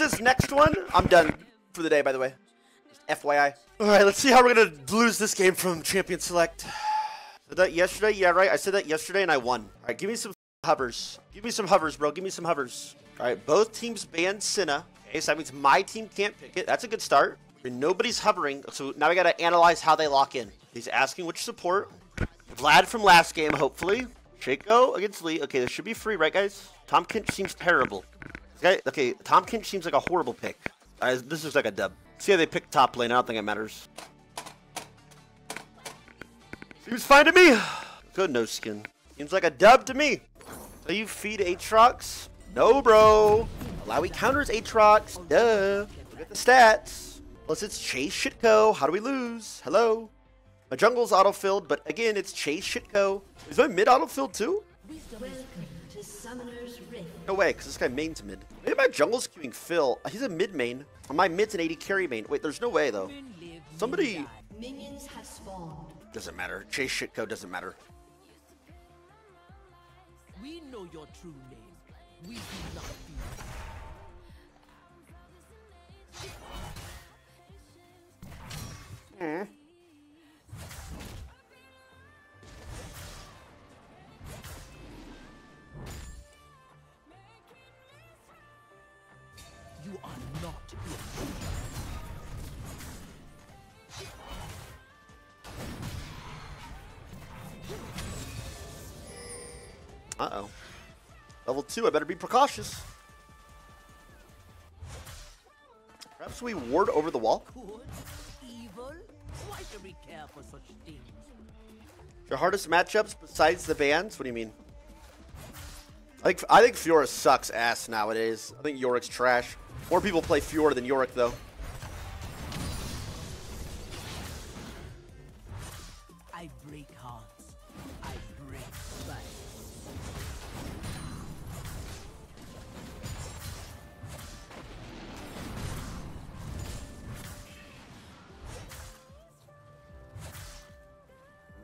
lose this next one, I'm done for the day, by the way. Just FYI. Alright, let's see how we're gonna lose this game from Champion Select. That yesterday? Yeah, right. I said that yesterday and I won. Alright, give me some hovers. Give me some hovers, bro. Give me some hovers. Alright, both teams banned Senna. Okay, so that means my team can't pick it. That's a good start. And nobody's hovering, so now we gotta analyze how they lock in. He's asking which support. Vlad from last game, hopefully. Shaco against Lee. Okay, this should be free, right, guys? Tahm Kench seems terrible. Okay, okay, Tahm Kench seems like a horrible pick. This is like a dub. See how they pick top lane. I don't think it matters. Seems fine to me. Good no skin. Seems like a dub to me. So you feed Aatrox? No, bro. Illaoi counters Aatrox. Duh. Look at the stats. Plus it's Chase Shitko. How do we lose? Hello? My jungle's autofilled, but again, it's Chase Shitko. Is my mid autofilled too? No way, because this guy main's mid. Maybe my jungle's queuing Phil. He's a mid main. My mid's an AD carry main. Wait, there's no way though. Somebody... Minions have spawned. Doesn't matter. Chase Shitco doesn't matter. We know your true name. We do not fear. You Uh-oh. Level 2, I better be precautious. Perhaps we ward over the wall? good, evil. Why should we care for such things? Your hardest matchups besides the bans? What do you mean? I think I think Fiora sucks ass nowadays. I think Yorick's trash. More people play Fiora than Yorick though.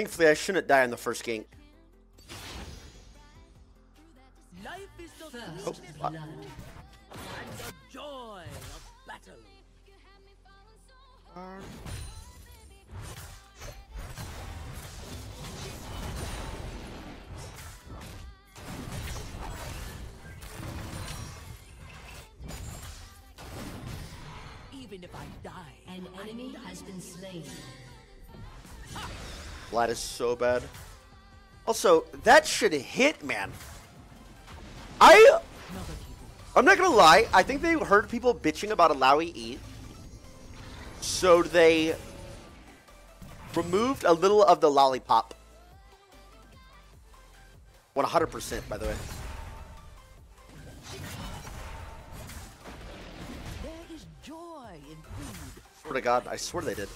Thankfully, I shouldn't die in the first gank. Vlad is so bad. Also, that should hit, man. I. I'm not gonna lie. I think they heard people bitching about Illaoi eat, so they removed a little of the lollipop. 100%, by the way. There is joy in food. Swear to God, I swear they did.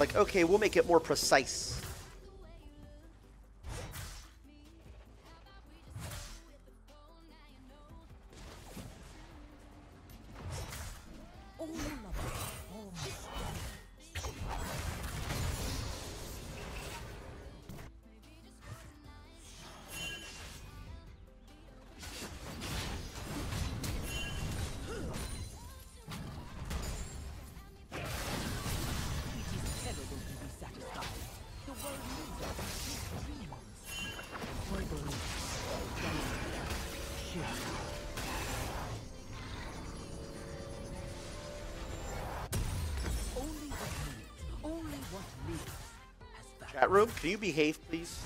Like, okay, we'll make it more precise. Chat room, can you behave, please?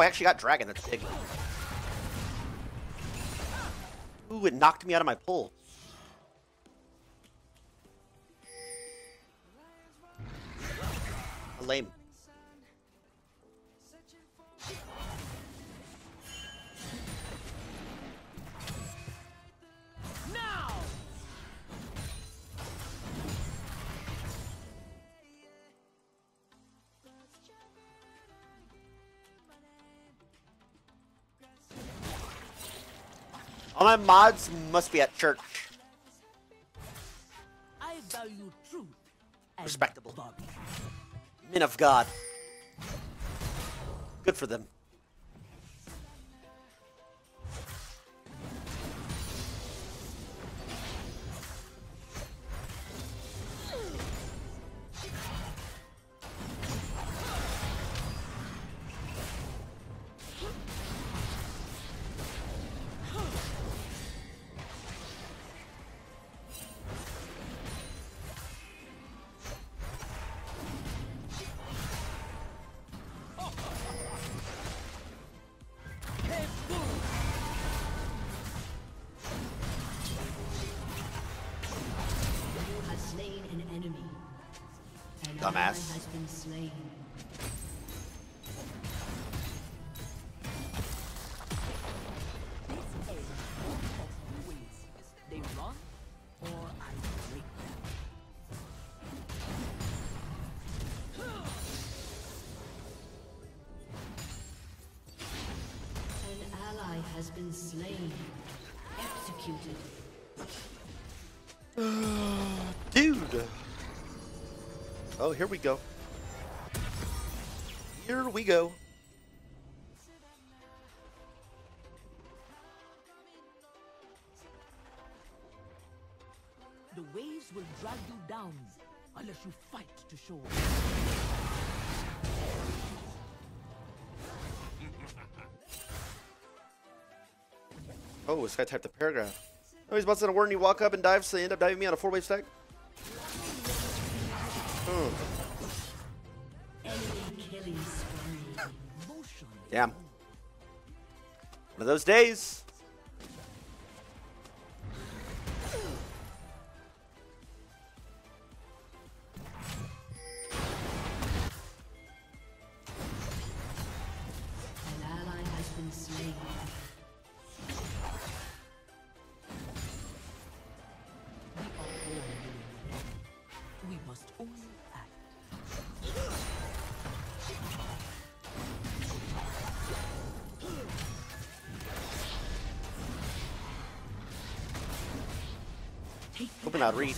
I actually got dragon. That's big. Ooh, it knocked me out of my pull. All my mods must be at church. I value truth Respectable. Men of God. Good for them. Been slain. Executed. Dude. Oh, here we go. Here we go. The waves will drag you down unless you fight to shore. Oh, this guy typed a paragraph. Oh, he's send a word and you walk up and dive, so they end up diving me on a four-way stack. Hmm. Damn. One of those days. Hoping I'd read.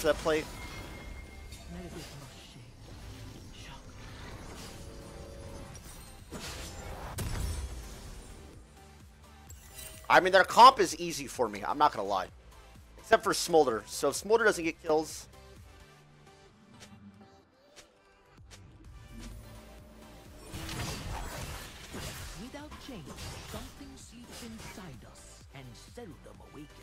To that plate. I mean, their comp is easy for me. I'm not gonna lie. Except for Smolder. So if Smolder doesn't get kills, Without change, something inside us and seldom awakens.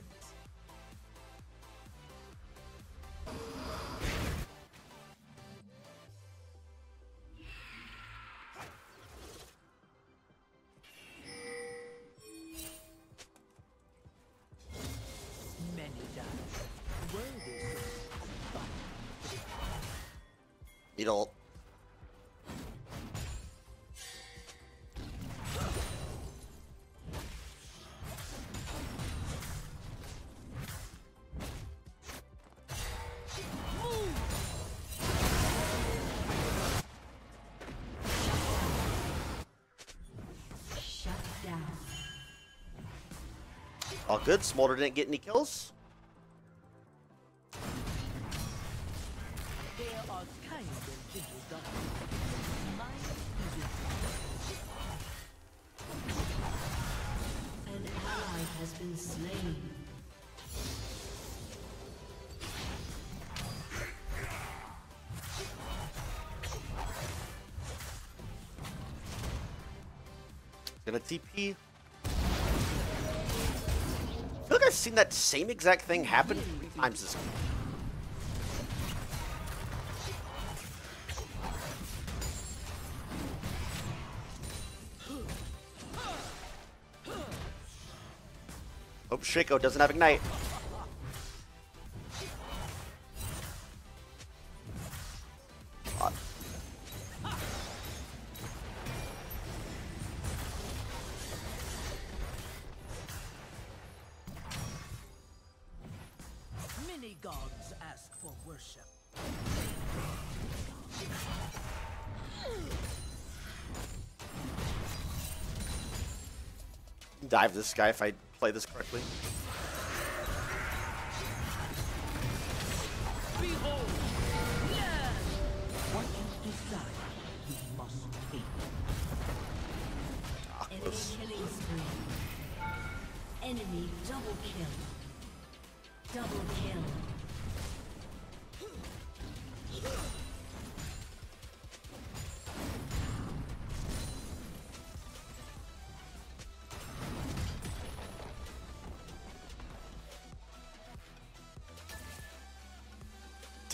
All good. Smolder didn't get any kills. Are I've seen that same exact thing happen this game. Oh, Shaco doesn't have Ignite. Dive this guy if I play this correctly. Enemy double kill. Double kill.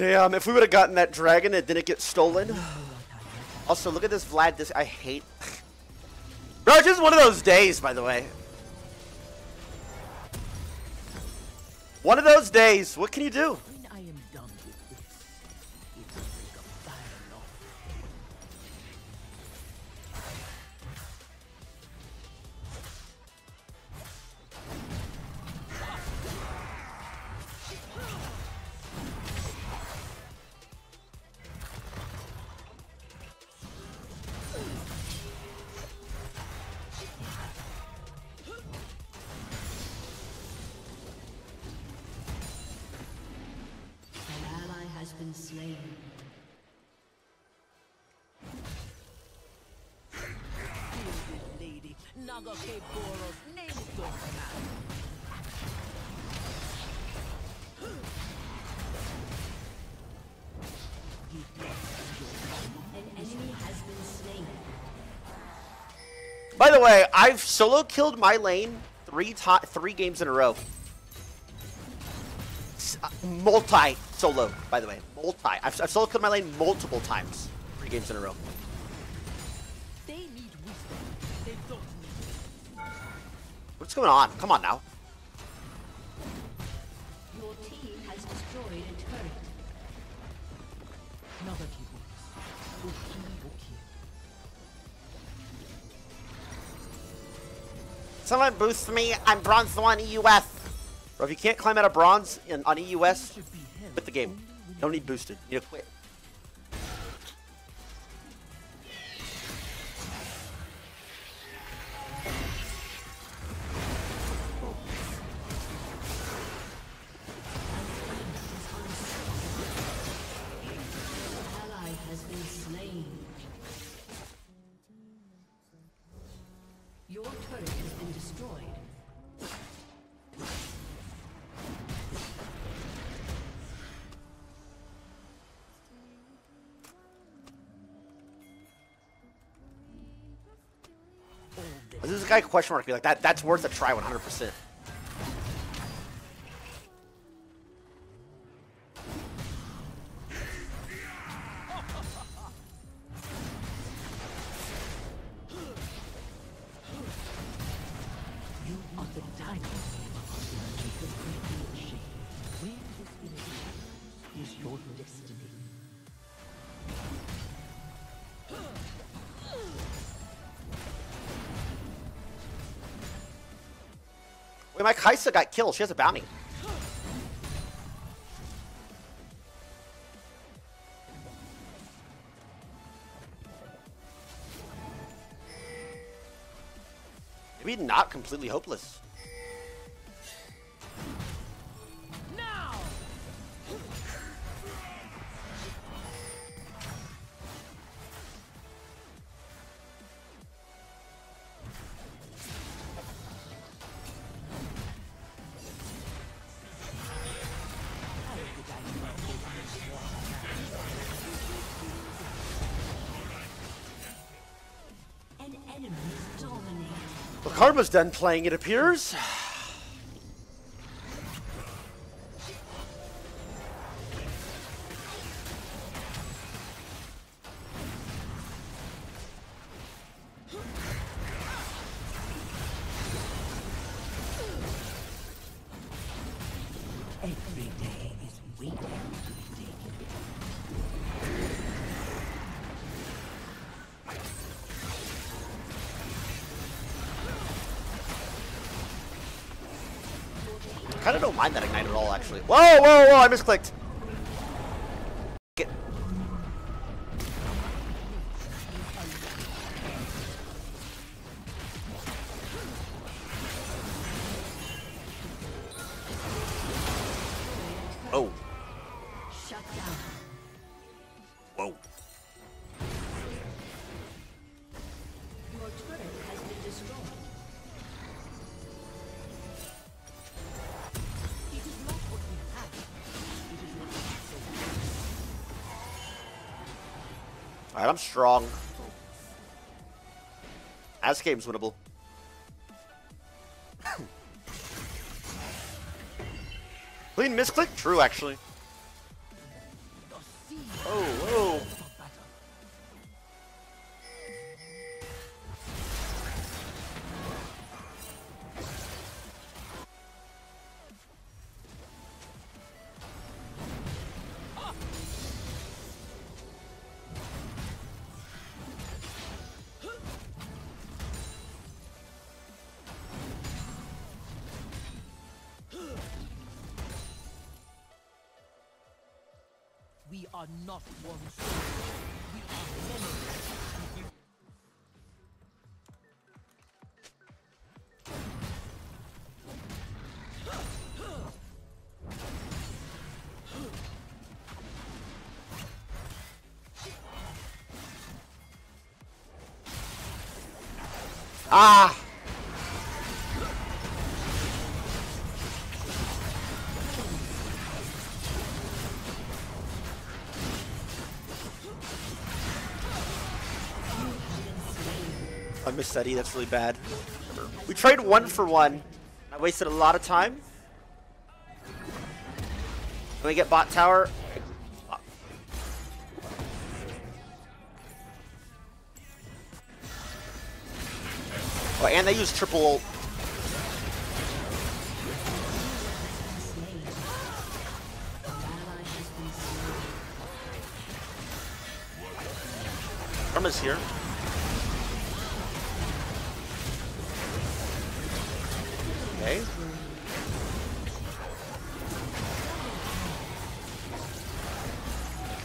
Damn, um, if we would have gotten that dragon, it didn't get stolen. Also, look at this Vlad. This I hate. Bro, it's just one of those days, by the way. One of those days. What can you do? Slain. Boros, name. By the way, I've solo killed my lane three three games in a row. S- uh, Multi solo, by the way, multi. I've, I've solo killed my lane multiple times, three games in a row. They need. They don't need What's going on? Come on now. Your team has destroyed a turret. Nagakabouros. Oki Oki. Someone boost me. I'm bronze one EUS. Bro, if you can't climb out of bronze in, on EUS, quit the game. Don't need boosted. Need to quit. Guy question mark be like that. That's worth a try 100%. My Kai'Sa got killed. She has a bounty. Maybe not completely hopeless. Karma's done playing, it appears. Every day is waiting kind of don't mind that ignite at all, actually. Whoa, whoa, whoa! I misclicked. Alright, I'm strong. As game's winnable. Clean misclick? True, actually. Are not one soul. We are many. Ah! That's really bad. We tried one for one. I wasted a lot of time. When we get bot tower. Oh, and they use triple ult. Karma's here.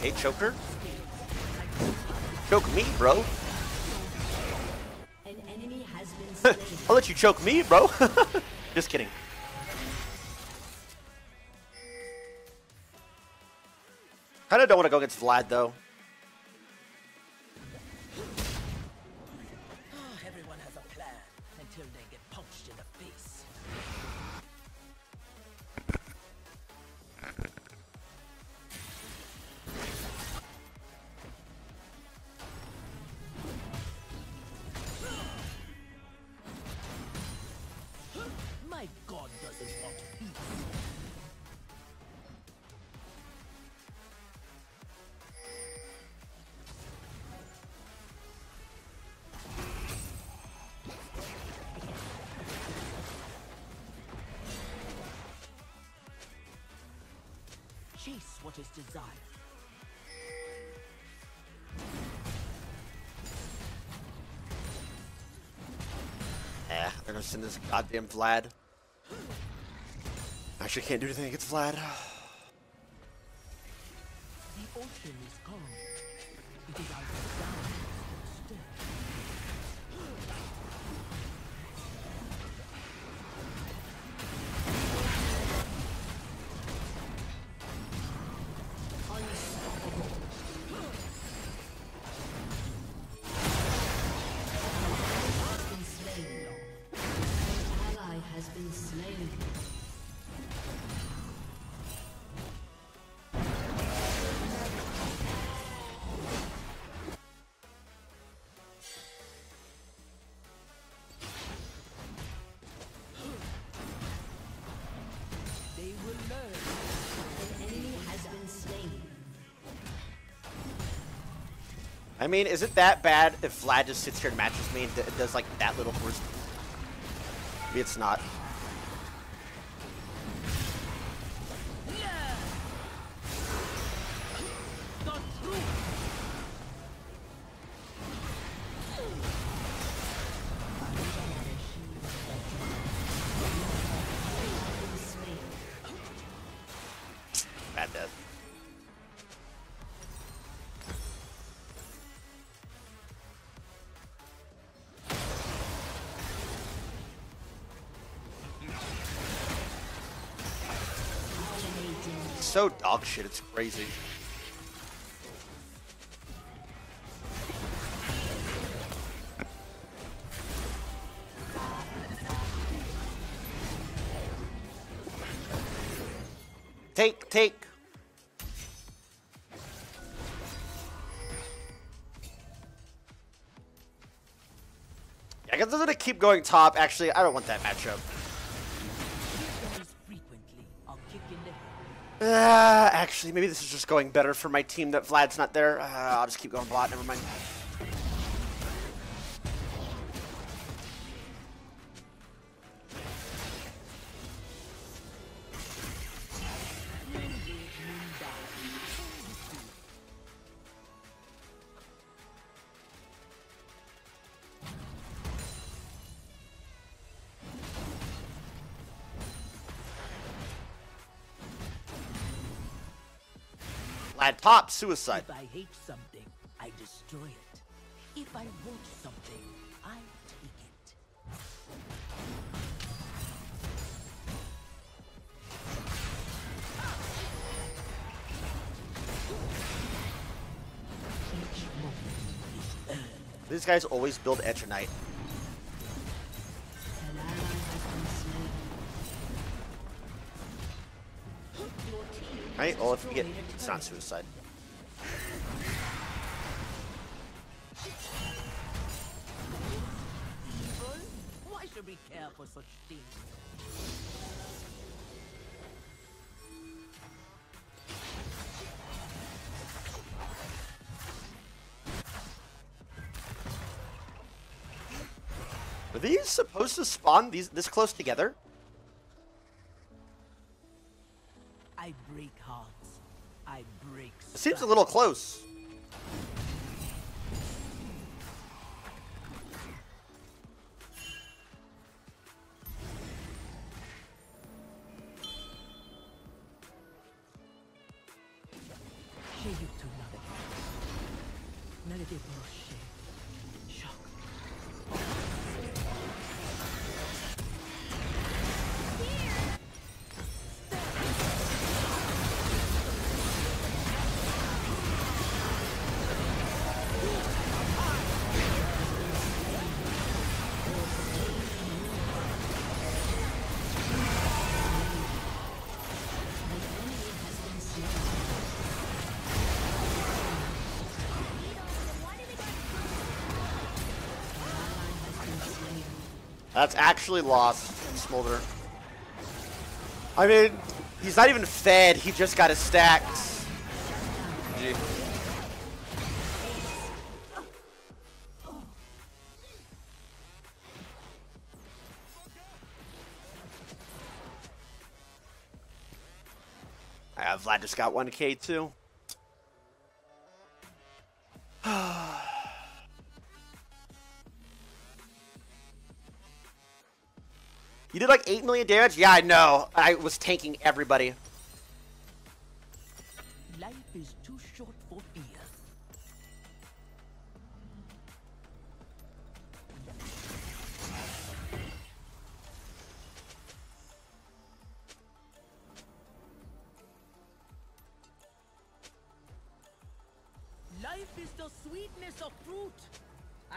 Okay, choker. Choke me, bro. I'll let you choke me, bro. Just kidding. Kinda don't want to go against Vlad, though. What is desired. Eh, they're gonna send this goddamn Vlad. Actually, can't do anything against Vlad. The ocean is calm. I mean, is it that bad if Vlad just sits here and matches me and does like that little burst? Maybe it's not. Shit, it's crazy. Take, take. I guess I'm gonna keep going top. Actually, I don't want that matchup. Uh, actually, maybe this is just going better for my team that Vlad's not there. Uh, I'll just keep going bot. Never mind. Vlad top suicide. If I hate something, I destroy it. If I want something, I take it. Each moment is earned. These guys always build Eternite. Right? Well, if we get, it's not suicide. Why should we care for such things? Are these supposed to spawn these this close together? Seems a little close. That's actually lost, Smolder. I mean, he's not even fed, he just got his stacks. GG. Uh, Vlad just got 1k too. You did like 8 million damage? Yeah, I know. I was tanking everybody. Life is too short for fear. Life is the sweetness of fruit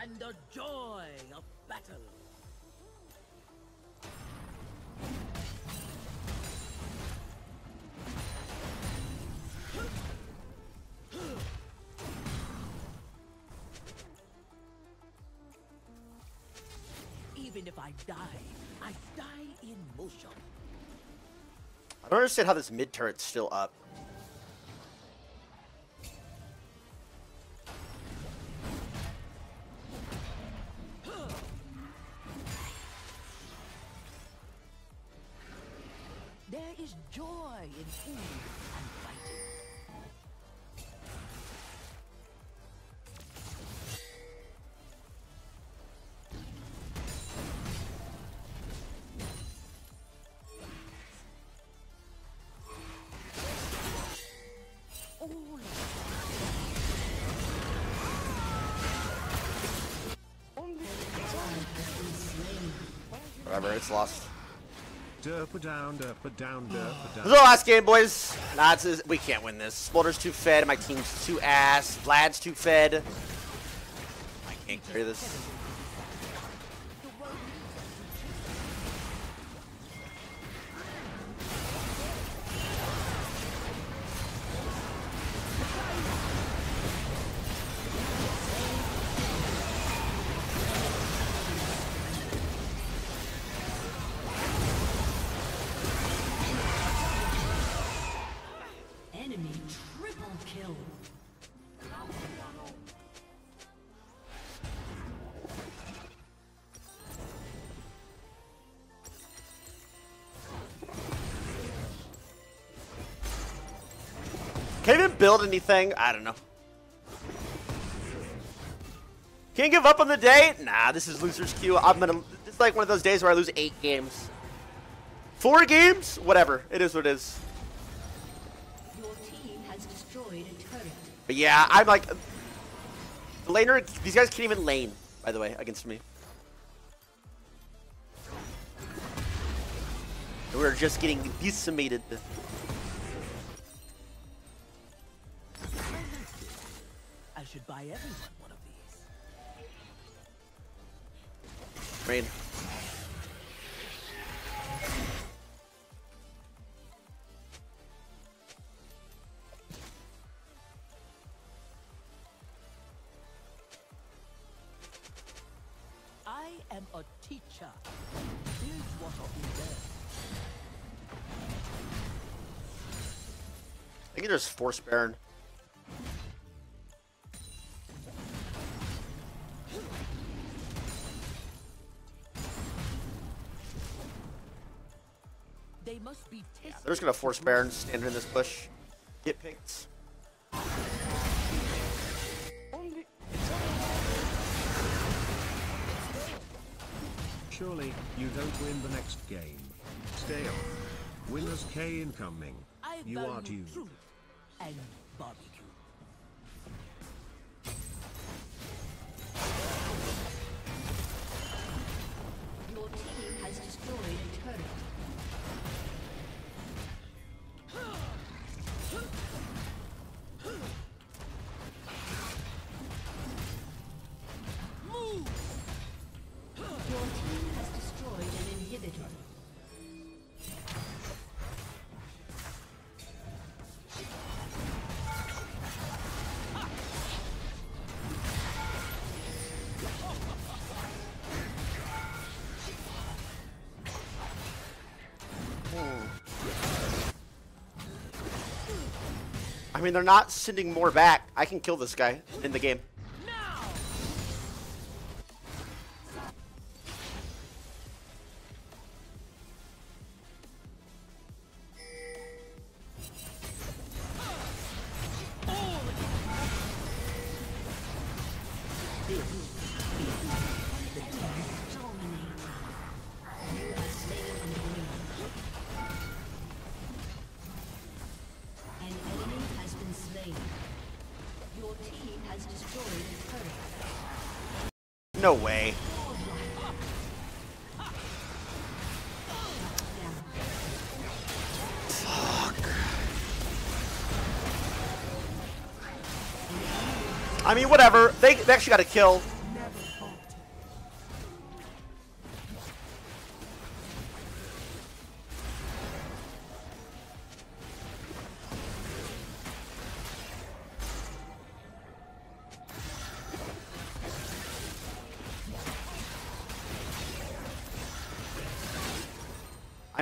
and the joy of battle. Die, I die in motion. I don't understand how this mid turret's still up. Whatever, it's lost. Derpa down, derpa down, derpa This is the last game, boys. Nah, we can't win this. Smolder's too fed. My team's too ass. Vlad's too fed. I can't carry this. Can't even build anything. I don't know. Can't give up on the day. Nah, this is loser's queue. I'm gonna. It's like one of those days where I lose eight games. Four games? Whatever. It is what it is. Your team has destroyed a turret. But yeah, I'm like. The laner. These guys can't even lane. By the way, against me. We're just getting decimated. I should buy everyone one of these. Rain. I am a teacher. Here's what I'll be there. I think there's Force Baron. They must be tested. They're just gonna Force Baron standing in this bush. Get picked. Surely, you don't win the next game. Stay on. Winners K incoming. I You are due. and barbecue. I mean, they're not sending more back. I can kill this guy in the game. No way. I mean, whatever. They, they actually got a kill.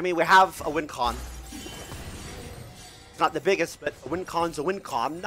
I mean, we have a win con. It's not the biggest, but a win con's a win con.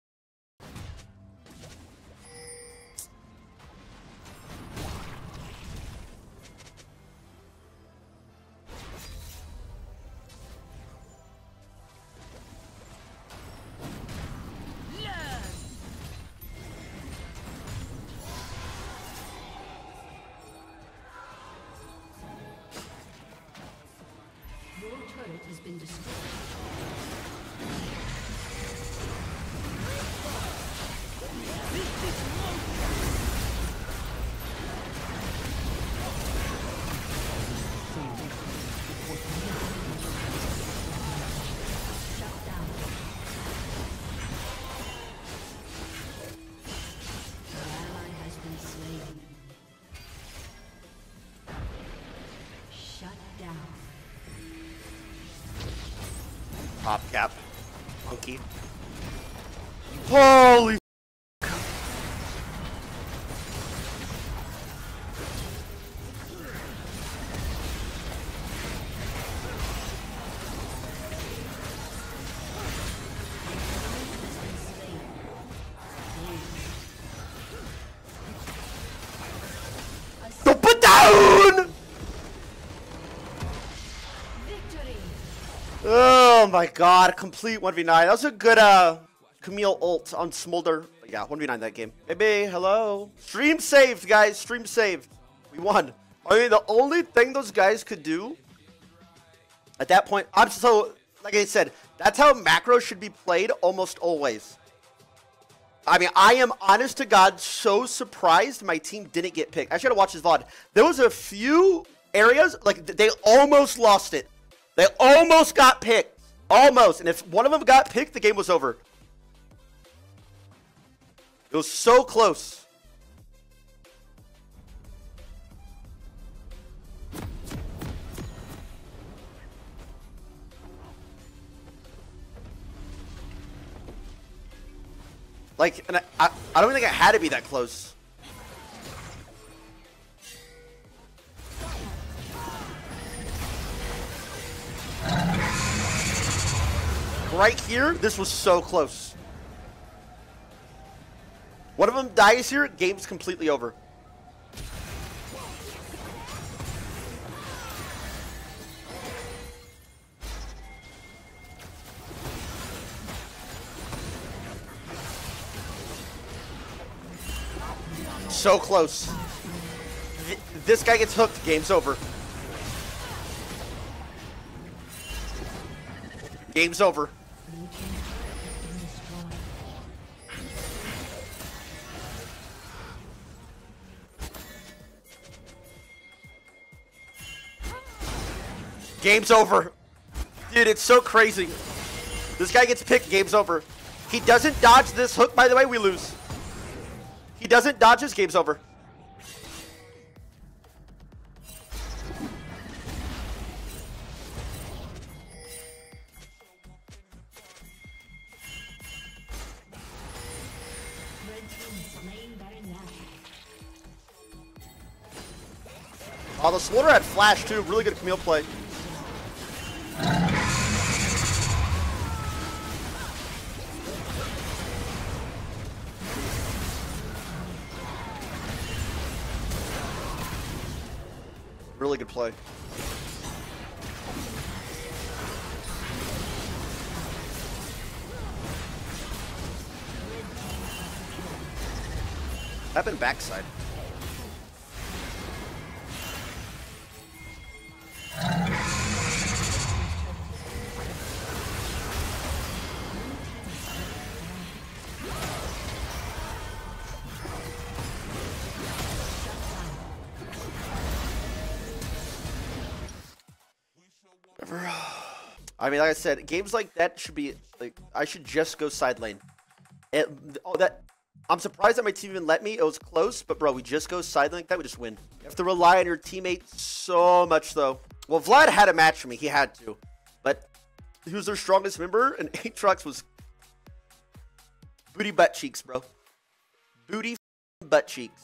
destroyed. Top cap. Monkey. Holy Oh my god, complete 1v9. That was a good uh Camille ult on Smolder. Yeah, 1v9 that game. Baby, hello. Stream saved, guys. Stream saved. We won. I mean, the only thing those guys could do at that point, I'm so, like I said, that's how macro should be played almost always. I mean, I am honest to God so surprised my team didn't get picked. I should have watched this VOD. There was a few areas, like, they almost lost it. They almost got picked. Almost. And if one of them got picked, the game was over. It was so close. Like, and I, I, I don't think it had to be that close. Right here, this was so close. One of them dies here, game's completely over. So close. this guy gets hooked, game's over. Game's over. Game's over. Dude, it's so crazy. This guy gets picked, game's over. He doesn't dodge this hook, by the way, we lose. He doesn't dodge his game's over. The Slaughter had flash too. Really good Camille play. Really good play. Happened backside. Mean, like I said, games like that should be like I should just go side lane. And oh, that I'm surprised that my team even let me. It was close, but bro, we just go side lane that, we just win. You have to rely on your teammate so much, though. Well, Vlad had a match for me. He had to, but he was their strongest member, and Aatrox was booty butt cheeks, bro. Booty butt cheeks.